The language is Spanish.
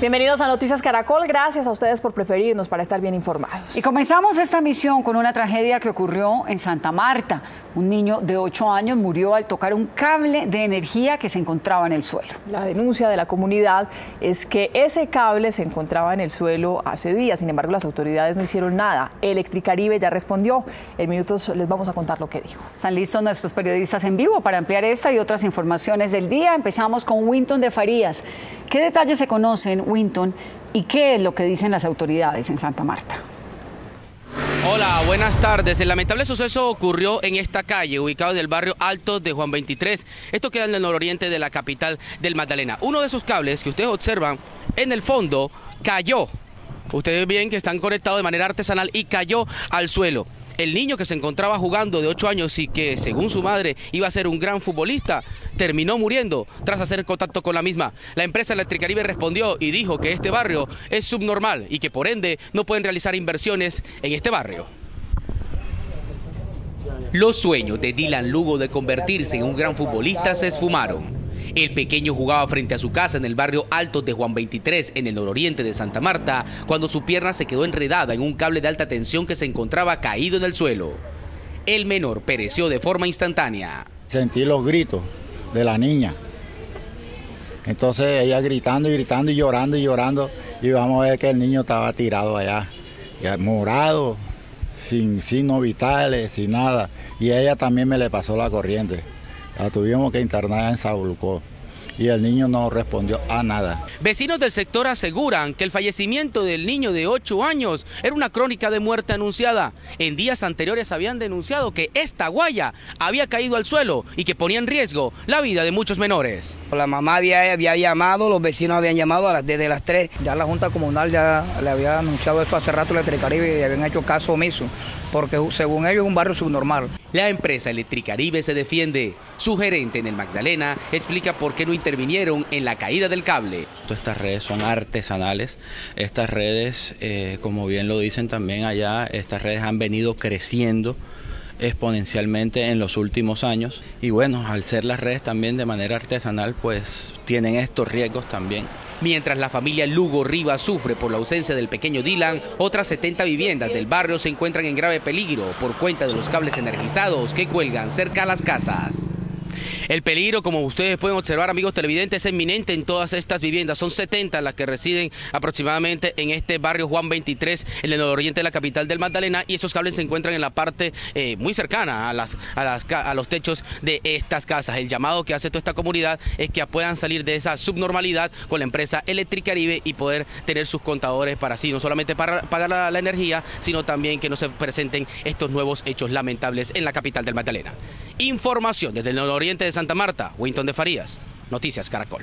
Bienvenidos a Noticias Caracol. Gracias a ustedes por preferirnos para estar bien informados. Y comenzamos esta misión con una tragedia que ocurrió en Santa Marta. Un niño de 8 años murió al tocar un cable de energía que se encontraba en el suelo. La denuncia de la comunidad es que ese cable se encontraba en el suelo hace días. Sin embargo, las autoridades no hicieron nada. Electricaribe ya respondió. En minutos les vamos a contar lo que dijo. Están listos nuestros periodistas en vivo para ampliar esta y otras informaciones del día. Empezamos con Winton de Farías. ¿Qué detalles se conocen, Winton, y qué es lo que dicen las autoridades en Santa Marta? Hola, buenas tardes. El lamentable suceso ocurrió en esta calle, ubicado en el barrio Alto de Juan 23. Esto queda en el nororiente de la capital del Magdalena. Uno de esos cables que ustedes observan en el fondo cayó. Ustedes ven que están conectados de manera artesanal y cayó al suelo el niño que se encontraba jugando de 8 años y que según su madre iba a ser un gran futbolista, terminó muriendo tras hacer contacto con la misma. La empresa Electricaribe respondió y dijo que este barrio es subnormal y que por ende no pueden realizar inversiones en este barrio. Los sueños de Dylan Lugo de convertirse en un gran futbolista se esfumaron. El pequeño jugaba frente a su casa en el barrio Alto de Juan 23, en el nororiente de Santa Marta, cuando su pierna se quedó enredada en un cable de alta tensión que se encontraba caído en el suelo. El menor pereció de forma instantánea. Sentí los gritos de la niña. Entonces ella gritando y gritando y llorando y llorando. Y vamos a ver que el niño estaba tirado allá, morado, sin signos vitales, sin nada. Y ella también me le pasó la corriente. La tuvimos que internar en Saúlco y el niño no respondió a nada. Vecinos del sector aseguran que el fallecimiento del niño de 8 años era una crónica de muerte anunciada. En días anteriores habían denunciado que esta guaya había caído al suelo y que ponía en riesgo la vida de muchos menores. La mamá había, había llamado, los vecinos habían llamado a las, desde las 3. Ya la Junta Comunal ya le había anunciado esto hace rato a Electricaribe y habían hecho caso omiso, porque según ellos es un barrio subnormal. La empresa Electricaribe se defiende. Su gerente en el Magdalena explica por qué no intervinieron en la caída del cable. Estas redes son artesanales. Estas redes, eh, como bien lo dicen también allá, estas redes han venido creciendo exponencialmente en los últimos años y bueno, al ser las redes también de manera artesanal, pues tienen estos riesgos también. Mientras la familia Lugo Rivas sufre por la ausencia del pequeño Dylan, otras 70 viviendas del barrio se encuentran en grave peligro por cuenta de los cables energizados que cuelgan cerca a las casas. El peligro, como ustedes pueden observar, amigos televidentes, es inminente en todas estas viviendas. Son 70 las que residen aproximadamente en este barrio Juan 23, en el nororiente de la capital del Magdalena, y esos cables se encuentran en la parte eh, muy cercana a, los techos de estas casas. El llamado que hace toda esta comunidad es que puedan salir de esa subnormalidad con la empresa Eléctrica Caribe y poder tener sus contadores para así, no solamente para pagar la, la energía, sino también que no se presenten estos nuevos hechos lamentables en la capital del Magdalena. Información desde el nororiente de Santa Marta, Winton de Farías, Noticias Caracol.